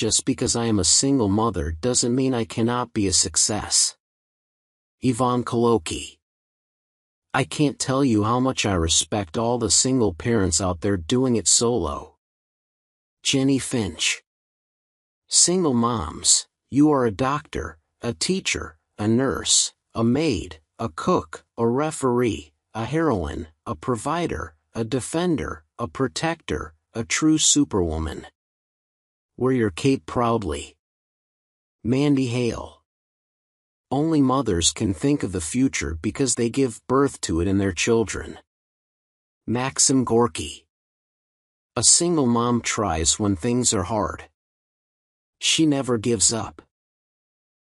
just because I am a single mother doesn't mean I cannot be a success. Yvonne Koloki I can't tell you how much I respect all the single parents out there doing it solo. Jenny Finch Single moms, you are a doctor, a teacher, a nurse, a maid, a cook, a referee, a heroine, a provider, a defender, a protector, a true superwoman. Wear your cape proudly. Mandy Hale. Only mothers can think of the future because they give birth to it in their children. Maxim Gorky. A single mom tries when things are hard. She never gives up.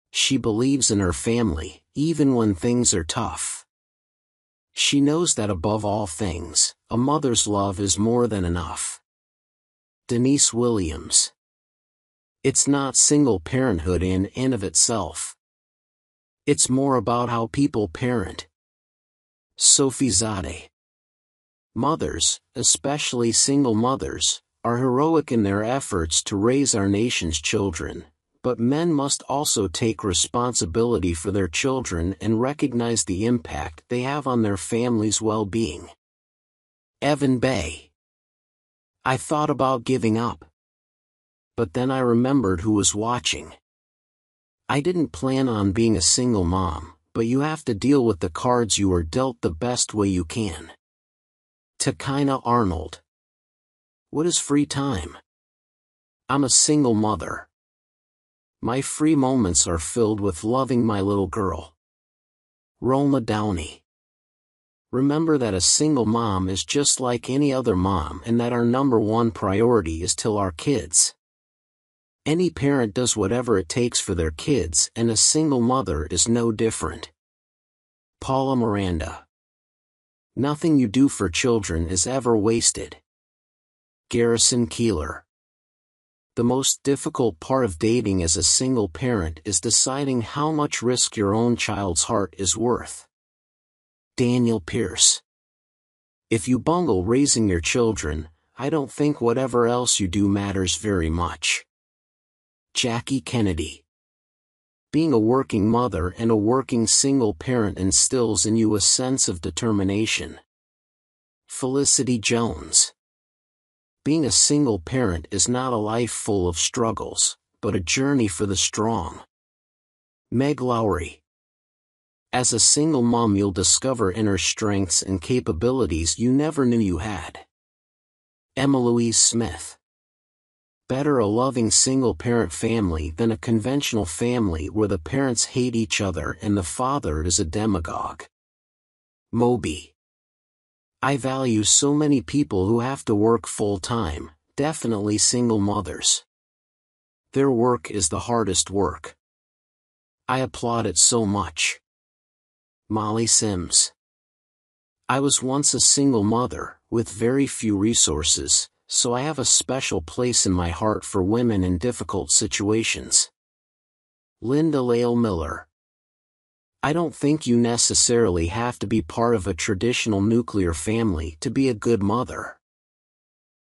She believes in her family, even when things are tough. She knows that above all things, a mother's love is more than enough. Denise Williams. It's not single parenthood in and of itself. It's more about how people parent. Sophie Zade. Mothers, especially single mothers, are heroic in their efforts to raise our nation's children, but men must also take responsibility for their children and recognize the impact they have on their family's well-being. Evan Bayh. I thought about giving up. But then I remembered who was watching. I didn't plan on being a single mom, but you have to deal with the cards you are dealt the best way you can. Takina Arnold. What is free time? I'm a single mother. My free moments are filled with loving my little girl. Roma Downey. Remember that a single mom is just like any other mom and that our number one priority is till our kids. Any parent does whatever it takes for their kids and a single mother is no different. Paula Miranda Nothing you do for children is ever wasted. Garrison Keillor. The most difficult part of dating as a single parent is deciding how much risk your own child's heart is worth. Daniel Pierce. If you bungle raising your children, I don't think whatever else you do matters very much. Jackie Kennedy. Being a working mother and a working single parent instills in you a sense of determination. Felicity Jones. Being a single parent is not a life full of struggles, but a journey for the strong. Meg Lowry. As a single mom you'll discover inner strengths and capabilities you never knew you had. Emma Louise Smith better a loving single-parent family than a conventional family where the parents hate each other and the father is a demagogue. Moby. I value so many people who have to work full-time, definitely single mothers. Their work is the hardest work. I applaud it so much. Molly Sims. I was once a single mother, with very few resources, so I have a special place in my heart for women in difficult situations. Linda Lael Miller I don't think you necessarily have to be part of a traditional nuclear family to be a good mother.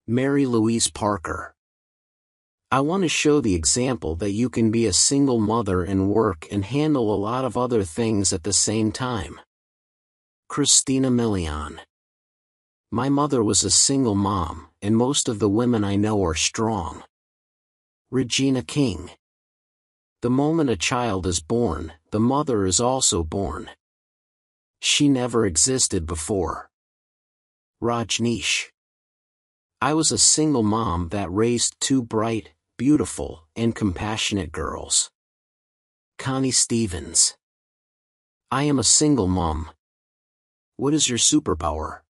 Mary Louise Parker I want to show the example that you can be a single mother and work and handle a lot of other things at the same time. Christina Milian my mother was a single mom, and most of the women I know are strong. Regina King. The moment a child is born, the mother is also born. She never existed before. Rajneesh. I was a single mom that raised two bright, beautiful, and compassionate girls. Connie Stevens. I am a single mom. What is your superpower?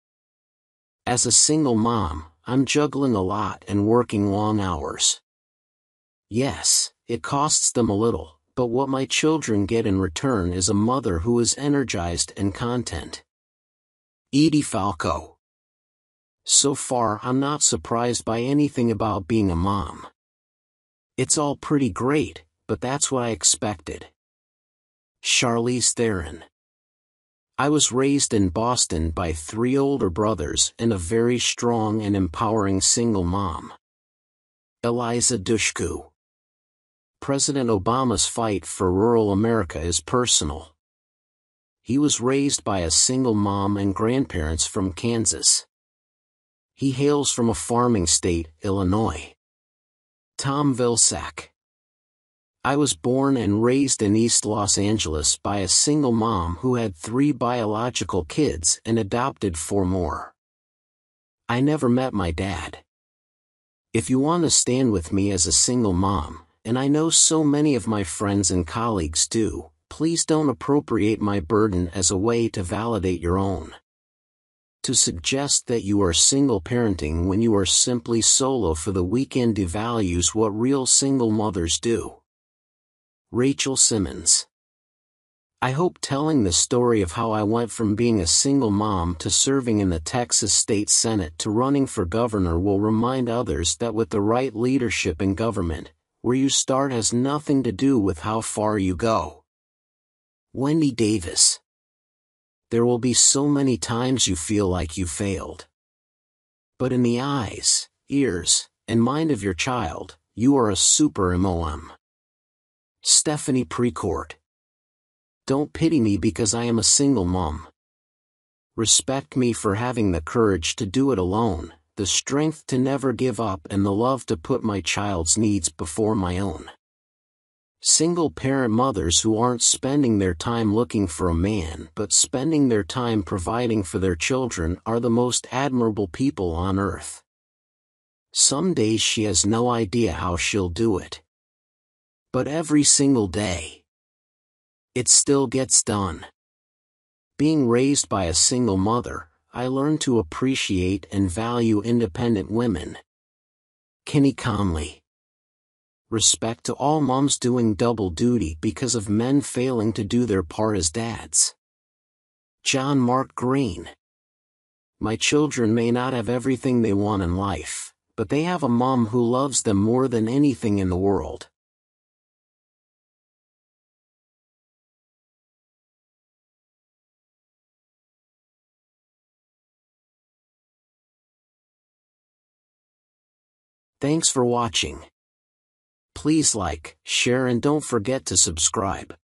As a single mom, I'm juggling a lot and working long hours. Yes, it costs them a little, but what my children get in return is a mother who is energized and content. Edie Falco. So far, I'm not surprised by anything about being a mom. It's all pretty great, but that's what I expected. Charlize Theron. I was raised in Boston by three older brothers and a very strong and empowering single mom. Eliza Dushku. President Obama's fight for rural America is personal. He was raised by a single mom and grandparents from Kansas. He hails from a farming state, Illinois. Tom Vilsack. I was born and raised in East Los Angeles by a single mom who had three biological kids and adopted four more. I never met my dad. If you want to stand with me as a single mom, and I know so many of my friends and colleagues do, please don't appropriate my burden as a way to validate your own. To suggest that you are single parenting when you are simply solo for the weekend devalues what real single mothers do. Rachel Simmons I hope telling the story of how I went from being a single mom to serving in the Texas State Senate to running for governor will remind others that with the right leadership in government, where you start has nothing to do with how far you go. Wendy Davis. There will be so many times you feel like you failed. But in the eyes, ears, and mind of your child, you are a super MOM. Stephanie Precourt. Don't pity me because I am a single mom. Respect me for having the courage to do it alone, the strength to never give up and the love to put my child's needs before my own. Single parent mothers who aren't spending their time looking for a man but spending their time providing for their children are the most admirable people on earth. Some days she has no idea how she'll do it. But every single day, it still gets done. Being raised by a single mother, I learned to appreciate and value independent women. Kenny Conley respect to all moms doing double duty because of men failing to do their part as dads. John Mark Green. My children may not have everything they want in life, but they have a mom who loves them more than anything in the world. Thanks for watching. Please like, share and don't forget to subscribe.